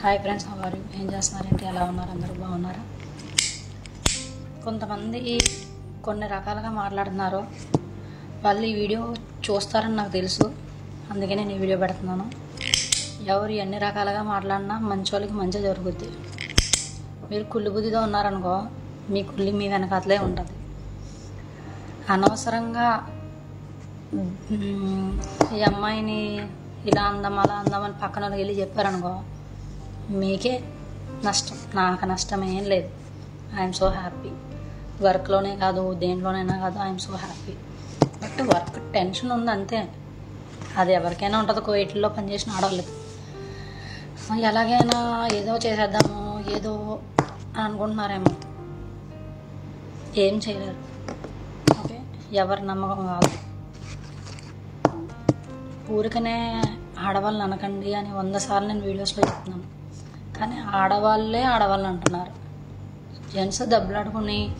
Hi friends అవారు ఏం చేస్తున్నారంటే ఎలా ఉన్నారు? అందరూ బాగున్నారా? కొంతమంది కొన్ని రకాలుగా మాట్లాడుతున్నారు. వాళ్ళు ఈ వీడియో చూస్తారని నాకు తెలుసు. అందుకే నేను ఈ వీడియో పెడుతున్నాను. ఎవరు ఎన్ని రకాలుగా మాట్లాడినా మంచి వాళ్ళకి మంచి జరుగుద్ది. మీరు కుళ్ళి బుద్ధితో ఉన్నారనుకో మీ కుళ్ళి మీ వెనకాతలే ఉంటుంది. అనవసరంగా ఈ అమ్మాయిని ఇలా అందం అలా అందం అని పక్కన వాళ్ళకి వెళ్ళి చెప్పారనుకో మీకే నష్టం. నాకు నష్టం ఏం లేదు. ఐఎమ్ సో హ్యాపీ వర్క్లోనే కాదు దేంట్లోనైనా కాదు I'm so happy but work tension ఉంది అంతే. అది ఎవరికైనా ఉంటుంది కోయిట్లో పనిచేసిన ఆడవాళ్ళకి. ఎలాగైనా ఏదో చేసేద్దాము ఏదో అనుకుంటున్నారేమో. ఏం చేయలేరు. ఓకే ఎవరి నమ్మకం కాదు. ఊరికనే ఆడవాళ్ళని అనకండి అని వంద సార్లు నేను వీడియోస్లో చెప్తున్నాను. కానీ ఆడవాళ్ళే ఆడవాళ్ళు అంటున్నారు. జెంట్స్ దెబ్బలాడుకుని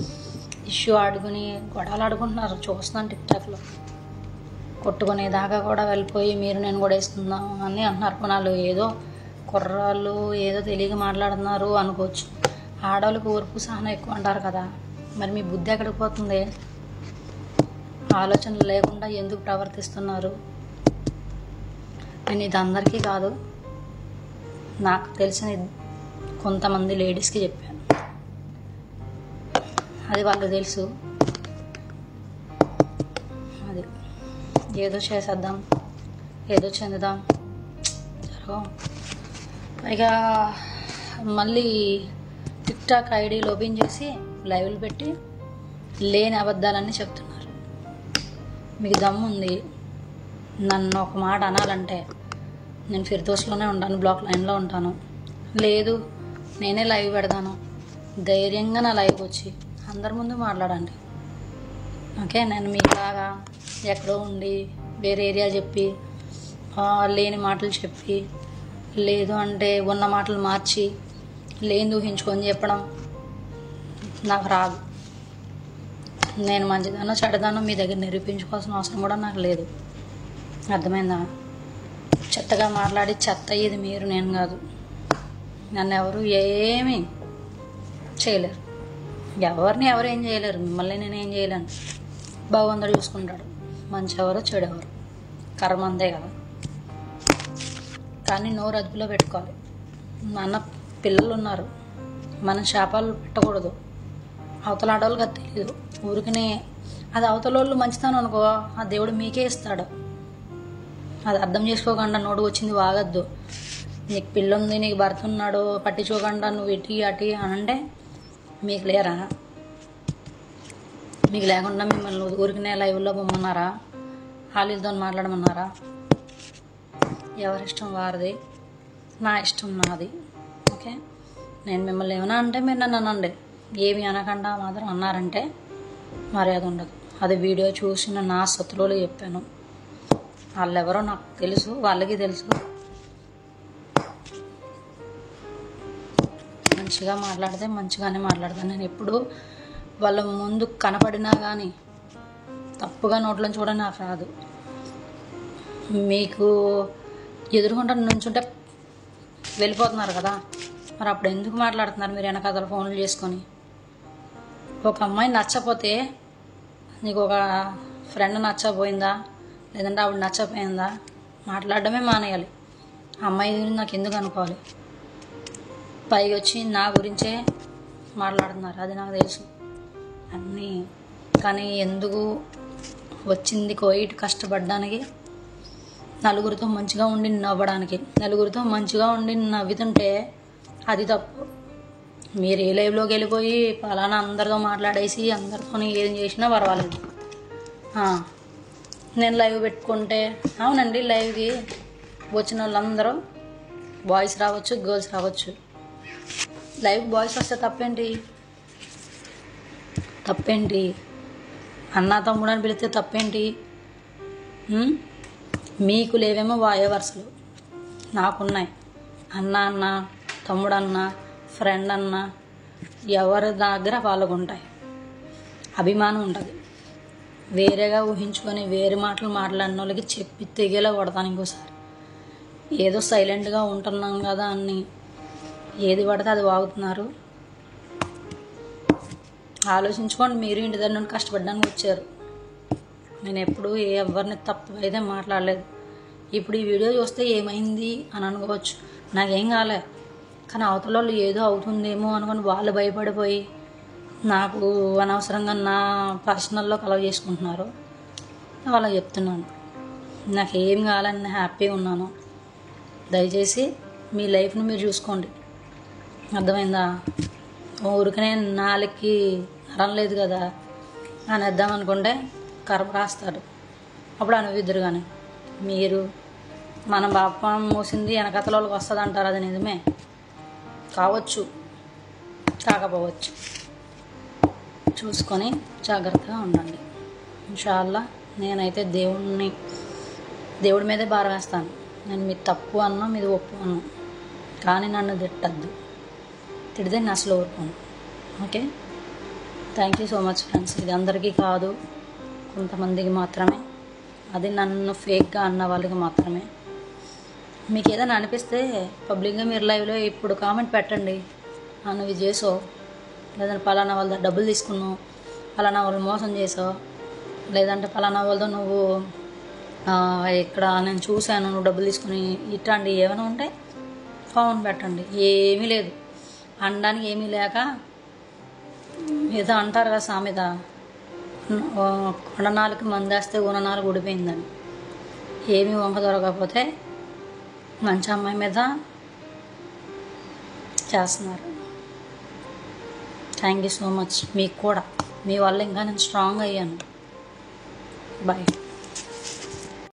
ఇష్యూ ఆడుకుని గొడవలు ఆడుకుంటున్నారు చూస్తున్నాను టిక్టాక్లో కొట్టుకునే దాకా కూడా వెళ్ళిపోయి మీరు నేను కూడా వేసుకుందాం అని అంటున్నారు. కొనాలు ఏదో కుర్రాళ్ళు ఏదో తెలియక మాట్లాడుతున్నారు అనుకోవచ్చు. ఆడవాళ్ళకి ఓర్పు సహనం ఎక్కువ అంటారు కదా. మరి మీ బుద్ధి ఎక్కడికి పోతుంది? ఆలోచనలు లేకుండా ఎందుకు ప్రవర్తిస్తున్నారు? నేను ఇది అందరికీ కాదు. నాకు తెలిసిన కొంతమంది లేడీస్కి చెప్పాను అది వాళ్ళకి తెలుసు. అది ఏదో చేసేద్దాం ఏదో చెందుదాం. జరగం పైగా మళ్ళీ టిక్ టాక్ ఓపెన్ చేసి లైవ్లు పెట్టి లేని అబద్ధాలన్నీ చెప్తున్నారు. మీకు దమ్ము ఉంది నన్ను ఒక మాట అనాలంటే నేను ఫిర్దోస్లోనే ఉంటాను బ్లాక్ లైన్లో ఉంటాను. లేదు నేనే లైవ్ పెడతాను. ధైర్యంగా నా లైవ్ వచ్చి అందరి ముందు మాట్లాడండి. ఓకే నేను మీలాగా ఎక్కడో ఉండి వేరే ఏరియా చెప్పి లేని మాటలు చెప్పి లేదు అంటే ఉన్న మాటలు మార్చి లేని ఊహించుకొని చెప్పడం నాకు రాదు. నేను మంచిదానో చెడదానో మీ దగ్గర నిరూపించుకోవాల్సిన అవసరం కూడా నాకు లేదు. అర్థమైందా? చెత్తగా మాట్లాడి చెత్త ఇది మీరు నేను కాదు. నన్ను ఎవరు ఏమీ చేయలేరు. ఎవరిని ఎవరు ఏం చేయలేరు. మిమ్మల్ని నేను ఏం చేయలేను. భగవంతుడు చూసుకుంటాడు. మంచి ఎవరు చెడు కర్మ అందే కదా. కానీ నోరు అదుపులో పెట్టుకోవాలి. మన పిల్లలు ఉన్నారు. మన శాపాలు పెట్టకూడదు. అవతల ఆడవాళ్ళకి అది తెలియదు ఊరికనే అది అవతల వాళ్ళు మంచితనం అనుకో ఆ దేవుడు మీకే ఇస్తాడు. అది అర్థం చేసుకోకుండా నోడు వచ్చింది వాగద్దు. నీకు పిల్ల ఉంది నీకు భర్త ఉన్నాడు పట్టించుకోకుండా నువ్వు ఇటు అటు అని అంటే మీకు లేరా? మీకు లేకుండా మిమ్మల్ని ఊరికినే లైవ్లో పొమ్మన్నారా? హాలీలతో మాట్లాడమన్నారా? ఎవరిష్టం వారిది? నా ఇష్టం నాది. ఓకే? నేను మిమ్మల్ని ఏమైనా అంటే మీరు నన్ను అనండి. ఏమి అనకుండా మాత్రం అన్నారంటే మర్యాద ఉండదు. అది వీడియో చూసిన నా సతులలో చెప్పాను. వాళ్ళెవరో నాకు తెలుసు వాళ్ళకి తెలుసు. మంచిగా మాట్లాడితే మంచిగానే మాట్లాడతాను. నేను ఎప్పుడు వాళ్ళ ముందు కనపడినా కానీ తప్పుగా నోట్లోంచి కూడా నాకు రాదు. మీకు ఎదురుకుండా నుంచుంటే వెళ్ళిపోతున్నారు కదా. మరి అప్పుడు ఎందుకు మాట్లాడుతున్నారు మీరు వెనకాతల ఫోన్లు చేసుకొని? ఒక అమ్మాయి నచ్చపోతే నీకు ఒక ఫ్రెండ్ నచ్చపోయిందా లేదంటే ఆవిడ నచ్చపోయిందా? మాట్లాడడమే మానేయాలి. అమ్మాయి గురించి నాకు ఎందుకు అనుకోవాలి? పైకి వచ్చి నా గురించే మాట్లాడుతున్నారు. అది నాకు తెలుసు. అన్నీ. కానీ ఎందుకు వచ్చింది కోయిట్ కష్టపడడానికి? నలుగురితో మంచిగా ఉండి నవ్వడానికి. నలుగురితో మంచిగా ఉండి నవ్వుతుంటే అది తప్పు. మీరు ఏ లైవ్లోకి వెళ్ళిపోయి పలానా అందరితో మాట్లాడేసి అందరితో ఏం చేసినా పర్వాలేదు. నేను లైవ్ పెట్టుకుంటే. అవునండి లైవ్కి వచ్చిన వాళ్ళందరూ బాయ్స్ రావచ్చు గర్ల్స్ రావచ్చు. లైవ్ బాయ్స్ వస్తే తప్పేంటి? తప్పేంటి? అన్న తమ్ముడు అని పిలిస్తే తప్పేంటి? మీకు లేవేమో వాయో వరుసలు. నాకున్నాయి. అన్న అన్న తమ్ముడు అన్న ఫ్రెండ్ అన్న ఎవరి దగ్గర వాళ్ళకు ఉంటాయి అభిమానం ఉంటుంది. వేరేగా ఊహించుకొని వేరే మాటలు మాట్లాడిన వాళ్ళకి చెప్పి తెగేలా కొడతాను ఇంకోసారి. ఏదో సైలెంట్గా ఉంటున్నాం కదా అని ఏది పడితే అది వాగుతున్నారు. ఆలోచించుకోండి మీరు ఇంటి దగ్గర నుండి కష్టపడడానికి వచ్చారు. నేను ఎప్పుడు ఎవరిని తప్పు అయితే మాట్లాడలేదు. ఇప్పుడు ఈ వీడియో చూస్తే ఏమైంది అని అనుకోవచ్చు. నాకేం కాలే. కానీ అవతల వాళ్ళు ఏదో అవుతుందేమో అనుకొని వాళ్ళు భయపడిపోయి నాకు అనవసరంగా నా పర్సనల్లో కలవ చేసుకుంటున్నారు. వాళ్ళకి చెప్తున్నాను. నాకు ఏం కావాలని నేను హ్యాపీగా ఉన్నాను. దయచేసి మీ లైఫ్ని మీరు చూసుకోండి. అర్థమైందా? ఊరికనే నాలుగుకి నరం లేదు కదా అని వేద్దాం అనుకుంటే కర్మ రాస్తారు అప్పుడు అనువిద్దరు కానీ మీరు మన బాప మూసింది వెనకతలోకి వాళ్ళకి వస్తుంది అంటారు అది నిజమే? కావచ్చు. కాకపోవచ్చు. చూసుకొని జాగ్రత్తగా ఉండండి. ఇన్షాల్లా నేనైతే దేవుణ్ణి దేవుడి మీదే భారం వేస్తాను. నేను మీ తప్పు అన్నా మీది ఒప్పు అన్నా. కానీ నన్ను తిట్టద్దు. తిడితే నేను అసలు ఊరుకోను. Okay? Thank you so much friends. ఇది అందరికీ కాదు. కొంతమందికి మాత్రమే. అది నన్ను ఫేక్గా అన్న వాళ్ళకి మాత్రమే. మీకు ఏదైనా అనిపిస్తే పబ్లిక్గా మీరు లైవ్లో ఇప్పుడు కామెంట్ పెట్టండి. నన్ను నువ్వు చేసావు లేదంటే పలానా వాళ్ళ డబ్బులు తీసుకున్నావు పలానా వాళ్ళు మోసం చేసావు లేదంటే పలానా వాళ్ళతో నువ్వు ఇక్కడ నేను చూశాను నువ్వు డబ్బులు తీసుకుని ఇట్లాంటి ఏమైనా ఉంటే ఫోన్ పెట్టండి. ఏమీ లేదు. అనడానికి ఏమీ లేక ఏదో అంటారు కదా సామెత కొండనాలకి కొండ మందేస్తే ఉన్న ఊడిపోయిందని. ఏమీ వంక దొరకకపోతే మంచి అమ్మాయి మీద చేస్తున్నారు. థ్యాంక్ యూ సో మచ్ మీకు కూడా. మీ వల్ల ఇంకా నేను స్ట్రాంగ్ అయ్యాను. బాయ్